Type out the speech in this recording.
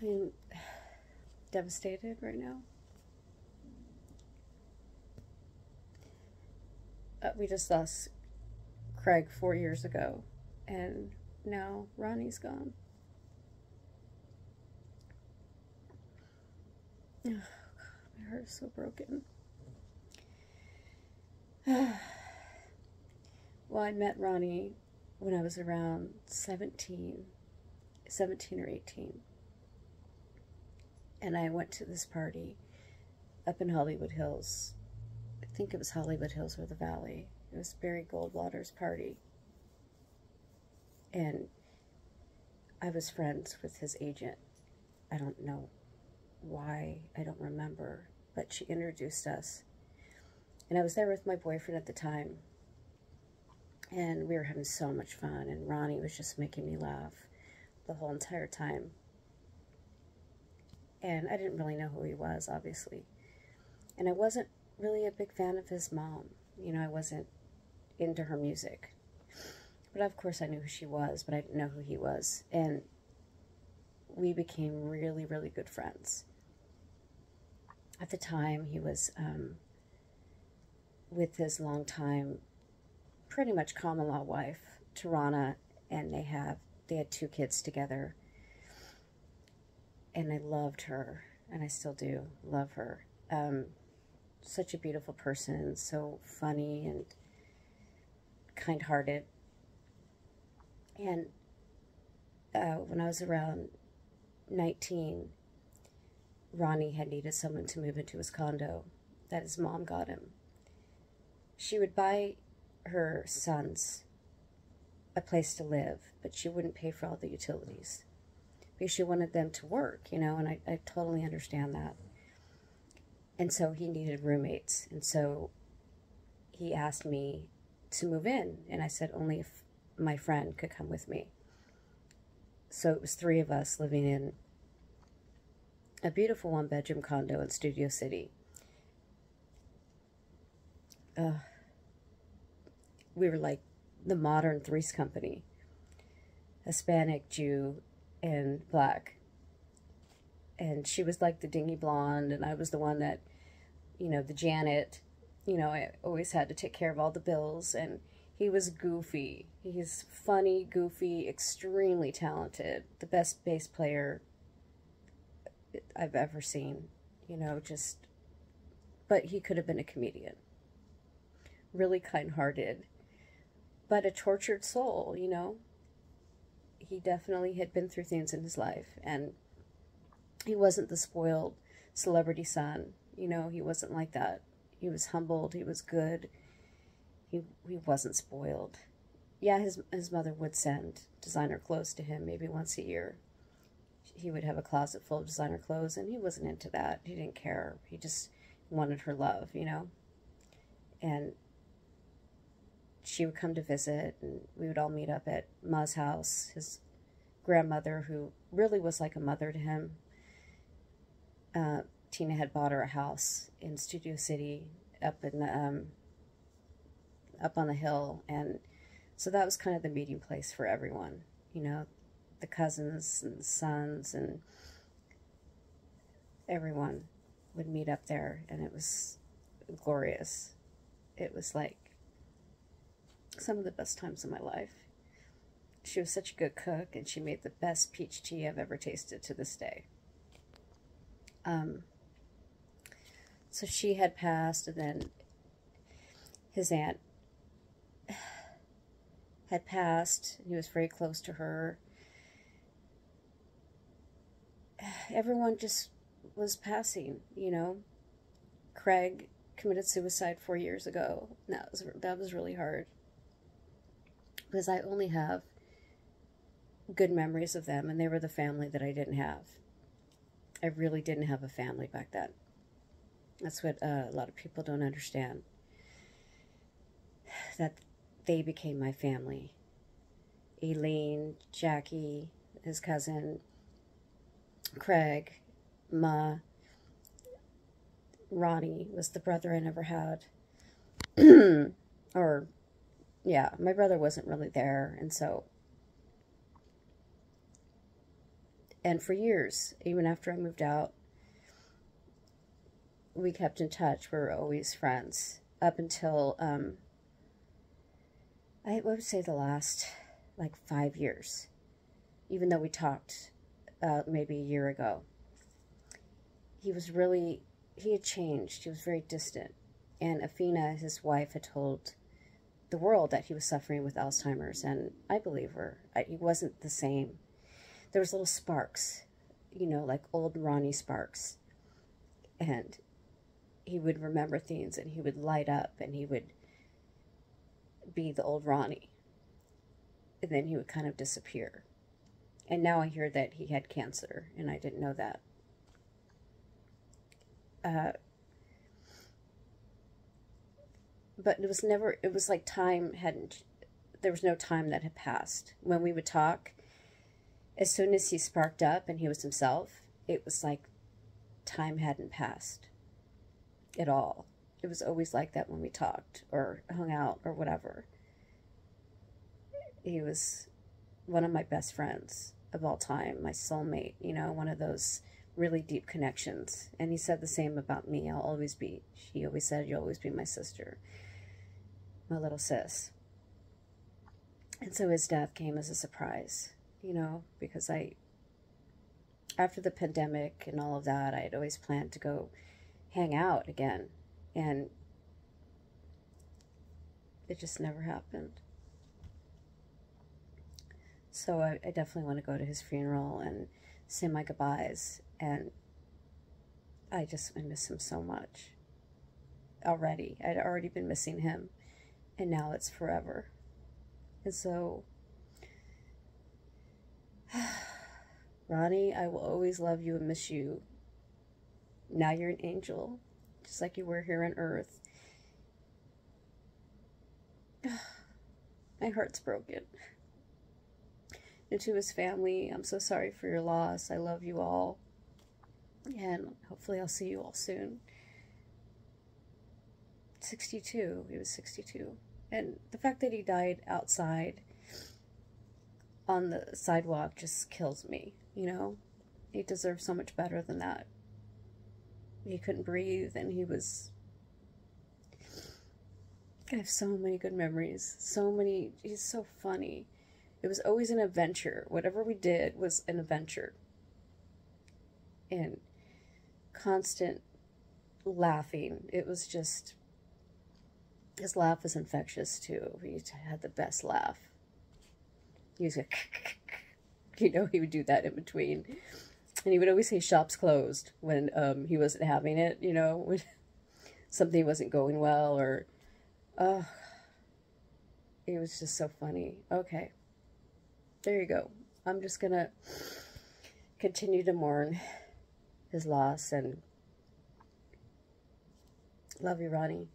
I'm devastated right now. Uh, we just lost Craig four years ago, and now Ronnie's gone. Oh, God, my heart is so broken. well, I met Ronnie when I was around 17, 17 or 18. And I went to this party up in Hollywood Hills. I think it was Hollywood Hills or the Valley. It was Barry Goldwater's party. And I was friends with his agent. I don't know why, I don't remember, but she introduced us. And I was there with my boyfriend at the time. And we were having so much fun, and Ronnie was just making me laugh the whole entire time. And I didn't really know who he was, obviously. And I wasn't really a big fan of his mom. You know, I wasn't into her music. But of course, I knew who she was, but I didn't know who he was. And we became really, really good friends. At the time, he was um, with his longtime, pretty much common law wife, Tarana, and they have they had two kids together. And I loved her, and I still do love her. Um, such a beautiful person, so funny and kind hearted. And uh, when I was around 19, Ronnie had needed someone to move into his condo that his mom got him. She would buy her sons a place to live, but she wouldn't pay for all the utilities because she wanted them to work, you know, and I, I totally understand that. And so he needed roommates. And so he asked me to move in. And I said only if my friend could come with me. So it was three of us living in a beautiful one bedroom condo in Studio City. Uh, we were like the modern Threes Company Hispanic, Jew, and black. And she was like the dingy blonde, and I was the one that, you know, the Janet you know, I always had to take care of all the bills, and he was goofy. He's funny, goofy, extremely talented, the best bass player I've ever seen, you know, just, but he could have been a comedian. Really kind hearted, but a tortured soul, you know. He definitely had been through things in his life, and he wasn't the spoiled celebrity son, you know, he wasn't like that he was humbled. He was good. He he wasn't spoiled. Yeah, his his mother would send designer clothes to him maybe once a year. He would have a closet full of designer clothes, and he wasn't into that. He didn't care. He just wanted her love, you know. And she would come to visit, and we would all meet up at Ma's house. His grandmother, who really was like a mother to him, uh, Tina had bought her a house in Studio City up in the, um, up on the hill, and so that was kind of the meeting place for everyone. You know, the cousins and the sons and everyone would meet up there, and it was glorious. It was like some of the best times of my life. She was such a good cook, and she made the best peach tea I've ever tasted to this day. Um, so she had passed, and then his aunt had passed. He was very close to her. Everyone just was passing, you know. Craig committed suicide four years ago. That was that was really hard because I only have good memories of them, and they were the family that I didn't have. I really didn't have a family back then. That's what uh, a lot of people don't understand. That they became my family. Elaine, Jackie, his cousin, Craig, Ma, Ronnie was the brother I never had. or, yeah, my brother wasn't really there, and so And for years, even after I moved out, we kept in touch. We were always friends up until, um, I would say the last like five years, even though we talked uh, maybe a year ago. He was really, he had changed. He was very distant. And Afida, his wife, had told the world that he was suffering with Alzheimer's, and I believe her. I, he wasn't the same. There was little sparks, you know, like old Ronnie sparks. And he would remember things and he would light up and he would be the old Ronnie. And then he would kind of disappear. And now I hear that he had cancer, and I didn't know that. Uh, but it was never, it was like time hadn't, there was no time that had passed. When we would talk, as soon as he sparked up and he was himself, it was like time hadn't passed at all. It was always like that when we talked or hung out or whatever. He was one of my best friends of all time, my soulmate, you know, one of those really deep connections. And he said the same about me. I'll always be, he always said, you'll always be my sister, my little sis. And so his death came as a surprise, you know, because I, after the pandemic and all of that, I had always planned to go hang out again. And it just never happened. So I, I definitely want to go to his funeral and say my goodbyes. And I just I miss him so much already. I'd already been missing him. And now it's forever. And so, Ronnie, I will always love you and miss you now you're an angel, just like you were here on earth. My heart's broken. And to his family, I'm so sorry for your loss. I love you all. And hopefully I'll see you all soon. 62. He was 62. And the fact that he died outside on the sidewalk just kills me, you know? He deserved so much better than that he couldn't breathe and he was I have so many good memories. So many he's so funny. It was always an adventure. Whatever we did was an adventure. And constant laughing. It was just his laugh was infectious too. He had the best laugh. He was like, you know, he would do that in between and he would always say shops closed when um, he wasn't having it, you know, when something wasn't going well or, uh, it was just so funny. Okay, there you go. I'm just going to continue to mourn his loss and love you, Ronnie.